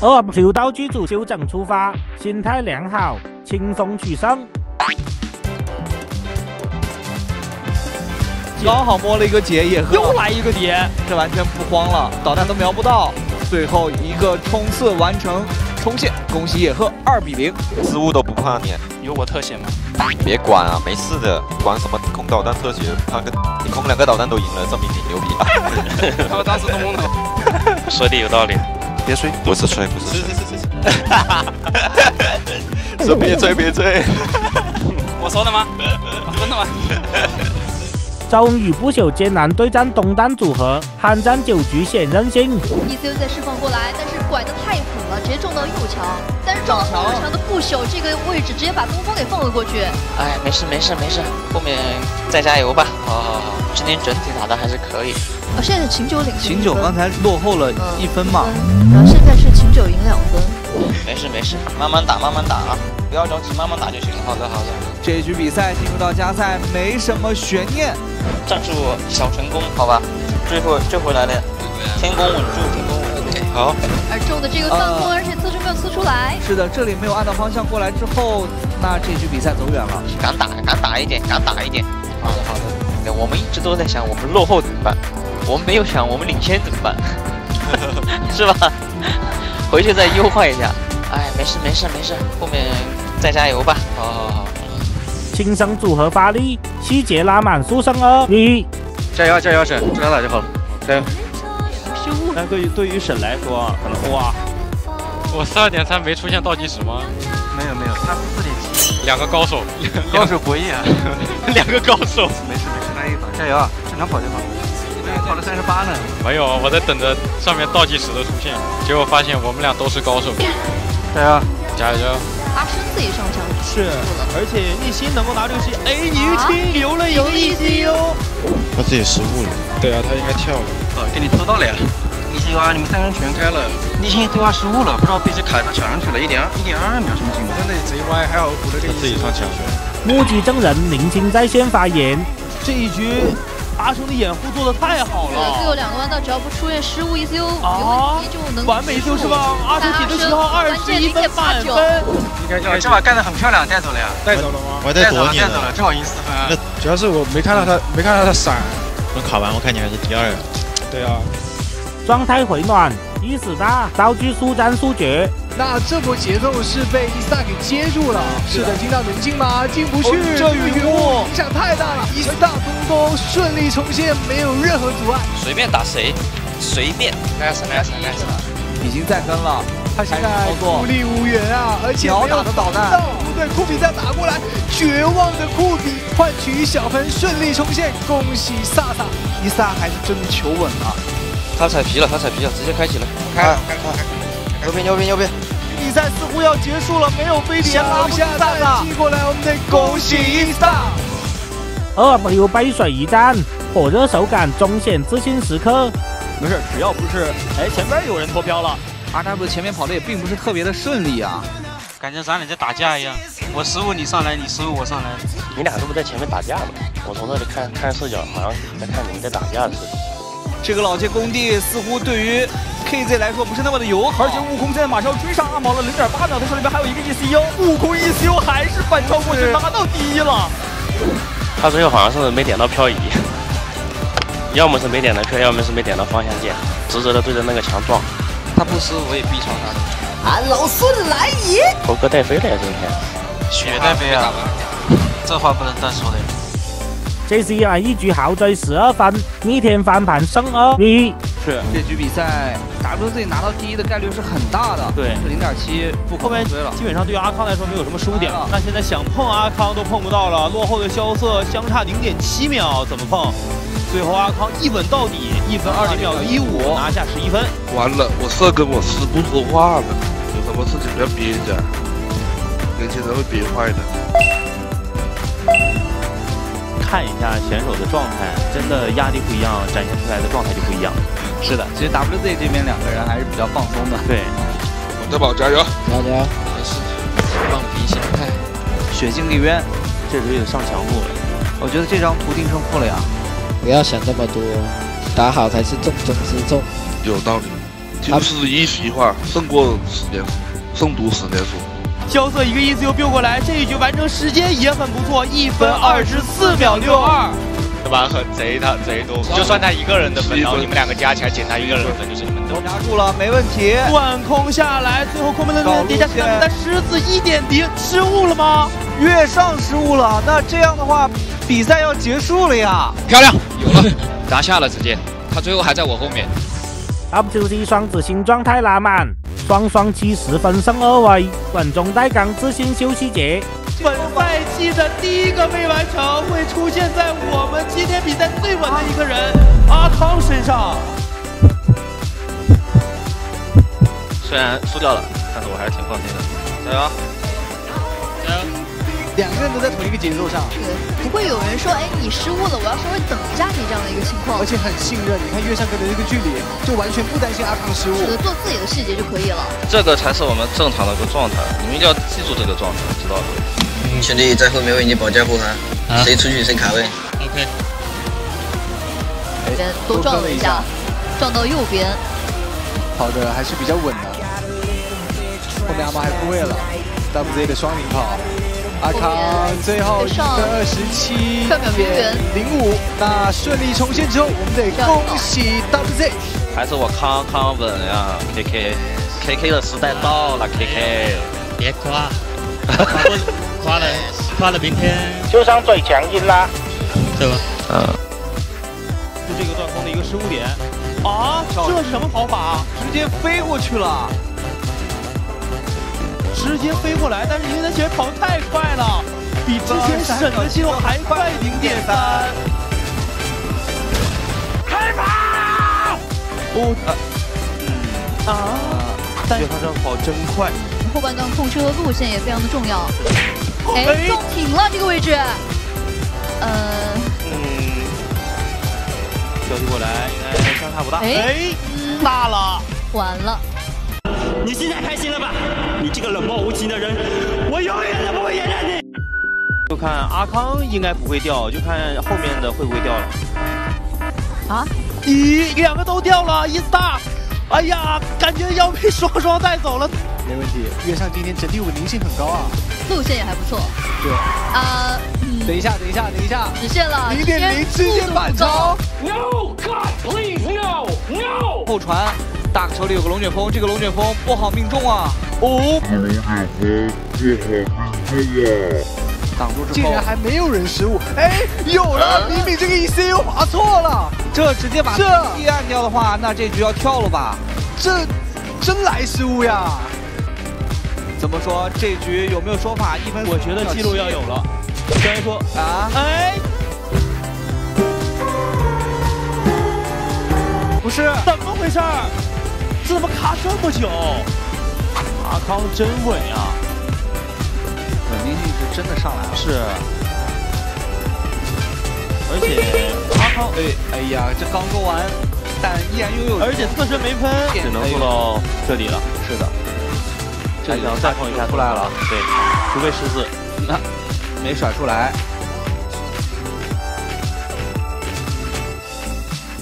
，OQ 道剧组休整出发，心态良好，轻松取胜。刚好摸了一个劫，野鹤又来一个碟，这完全不慌了，导弹都瞄不到，最后一个冲刺完成冲线，恭喜野鹤二比零，失误都不怕你，有我特写吗？别管啊，没事的，管什么空导弹特写，他跟 你空两个导弹都赢了，证明你牛逼。啊！他当时都懵了，说的有道理，别吹，不是吹，不是吹，说别吹别吹，我说的吗？真的吗？终于不朽艰难对战东单组合，酣战九局显韧性。ECU 再释放过来，但是拐的太接撞到右墙。但是撞到右墙的不朽这个位置，直接把东风给放了过去。哎，没事没事没事，后面再加油吧。好好好，今天整体打的还是可以。啊，现在是秦九领秦九刚才落后了一分嘛，然后现在是秦九赢两分。没事没事，慢慢打慢慢打啊，不要着急，慢慢打就行了。好的好的。这一局比赛进入到加赛，没什么悬念。战术小成功，好吧，最后救回来了，天宫稳住，天宫好。而中的这个放空，而且刺身没有刺出来。是的，这里没有按照方向过来之后，那这局比赛走远了。敢打，敢打一点，敢打一点。好的，好的。对我们一直都在想，我们落后怎么办？我们没有想我们领先怎么办，是吧？回去再优化一下。哎，没事没事没事，后面再加油吧。好好好。轻声组合发力，细节拉满，速胜二一，加油加油沈，正常打就好了，加油。但对于对于沈来说，可能哇，我十二点三没出现倒计时吗？没有没有，他四点七。两个高手，高手博弈啊，两个高手。没事没事，来一把，加油啊，正常跑就好。跑了三十八呢。没有，我在等着上面倒计时的出现，结果发现我们俩都是高手。加油，加油。阿生自己上墙是，而且逆心能够拿这个戏，哎，你清留了一个 ECU，他自己失误了。对啊，他应该跳了。啊，给你偷到了呀！ECU 啊，你们三个人全开了，逆心对话失误了，不知道被谁卡到墙上去了，一点二一点二秒什么情况？真的贼歪，还好补了个自己上墙。目击证人林青在线发言，这一局。阿生的掩护做的太好了，最后两个弯道只要不出现失误问题就能完美就是吧？阿生体的十号二十一分满分，这把干的很漂亮，带走了呀？带走了吗？我还在躲你，带走了，正好赢四分。那主要是我没看到他，没看到他闪。等卡完，我看你还是第二。对啊。状态回暖，伊斯大，道具速战速决。那这波节奏是被伊萨给接住了。是的，听到能进吗？进不去。这雨雾影响太大了。伊萨东风顺利冲线，没有任何阻碍。随便打谁，随便。nice nice nice。已经在跟了，他现在孤立无援啊，而且没有的导弹。对，库比再打过来，绝望的库比换取一小分，顺利冲线，恭喜萨萨。伊萨还是真的求稳了。他踩皮了，他踩皮了，直接开起来。开开开开。牛逼牛逼牛逼！比赛似乎要结束了，没有飞碟拉不下蛋了。寄过来，我们得恭喜伊萨。二 W 背水一战，火热手感，中显自信时刻。没事，只要不是哎前边有人脱标了，R W 前面跑的也并不是特别的顺利啊，感觉咱俩在打架一样，我失误你上来，你失误我上来。你俩是不是在前面打架呢？我从这里看看视角，好像在看你们在打架似的。这个老街工地似乎对于。KZ 来说不是那么的友好，而且悟空现在马上要追上阿毛了，零点八秒，他手里边还有一个 ECU，悟空 ECU 还是反超过去，拿到第一了。他最后好像是没点到漂移，要么是没点到漂，要么是没点到方向键，直直的对着那个墙撞。他不死我也必超他。俺老孙来也！猴哥带飞了呀，今天。血带飞啊！这话不能单说的。这是啊，一局豪追十二分，逆天翻盘胜二一。是这局比赛，WZ 拿到第一的概率是很大的。对，零点七，后面追了。基本上对于阿康来说没有什么输点了。那现在想碰阿康都碰不到了，落后的萧瑟相差零点七秒，怎么碰？最后阿康一稳到底，一分二十秒一五，拿下十一分。完了，我色跟我师不说话了，有什么事情不要憋着，年轻人会憋坏的。看一下选手的状态，真的压力不一样，展现出来的状态就不一样。是的，其实 WZ 这边两个人还是比较放松的。对，稳德宝加油！加油！没事，放平心态。血镜丽渊，这局也上强度了。我觉得这张图定胜负了呀。不要想这么多，打好才是重中之重。有道理。就是一席话，胜过十年书，胜读时间数。萧瑟一个 ECU 丢过来，这一局完成时间也很不错，一分二十四秒六二。这把很贼他贼多，就算他一个人的分，然后你们两个加起来减他一个人的分，就是你们的。压住了，没问题。断空下来，最后空门的叠加起来，但狮子一点敌失误了吗？月上失误了，那这样的话，比赛要结束了呀！漂亮，有了，拿下了直接，他最后还在我后面。WG 双子星状态拉满，双双七十分胜二位，稳中带刚自信休息节。本赛季的第一个未完成会出现在我们今天比赛最稳的一个人阿汤身上。虽然输掉了，但是我还是挺放心的。加油！加油！两个人都在同一个节奏上，对，不会有人说，哎，你失误了，我要稍微等一下你这样的一个情况。而且很信任，你看月上哥的这个距离，就完全不担心阿康失误，是的，做自己的细节就可以了。这个才是我们正常的一个状态，你们一定要记住这个状态，知道吗？兄弟在后面为你保驾护航，谁出去谁卡位。OK。这边多撞了一下，撞到右边，跑的还是比较稳的。后面阿猫还复位了，WZ 的双领跑，阿康最后一分二十七点零五，那顺利重现之后，我们得恭喜 WZ。还是我康康稳呀，KK，KK 的时代到了，KK，别夸，夸了夸了明天就上最强音啦，对吧？嗯。就这个断空的一个失误点啊，这是什么跑法？直接飞过去了。直接飞过来，但是因为他前面跑得太快了，比之前沈的节奏还快零点三。开跑！哦，啊，但是他这样跑真快。后半段控车路线也非常的重要。哎，中停了这个位置。呃，嗯，交替过来应该相差不大。哎，大了，完了。你现在开心了吧？你这个冷漠无情的人，我永远都不会原谅你。就看阿康应该不会掉，就看后面的会不会掉了。啊？咦，两个都掉了，一 star。哎呀，感觉要被双双带走了。没问题，月上今天整体稳定性很高啊，路线也还不错。对。啊，嗯。等一下，等一下，等一下。实现了零点零直接反超。No God, please no no。后传。大手里有个龙卷风，这个龙卷风不好命中啊！哦，龙卷风不好命中啊！挡住之后，竟然还没有人失误，哎，有了！明明这个 ECU 滑错了，这直接把这一按掉的话，那这局要跳了吧？这真来失误呀！怎么说？这局有没有说法？一分，我觉得记录要有了。虽然说啊，哎。怎么卡这么久？阿康真稳呀，稳定性是真的上来了。是，而且阿康，哎哎呀，这刚勾完，但依然拥有，而且侧身没喷，只能做到这里了。是的，这想再碰一下出来了。对，除非十四，那没甩出来。